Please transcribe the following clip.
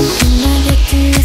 Imagine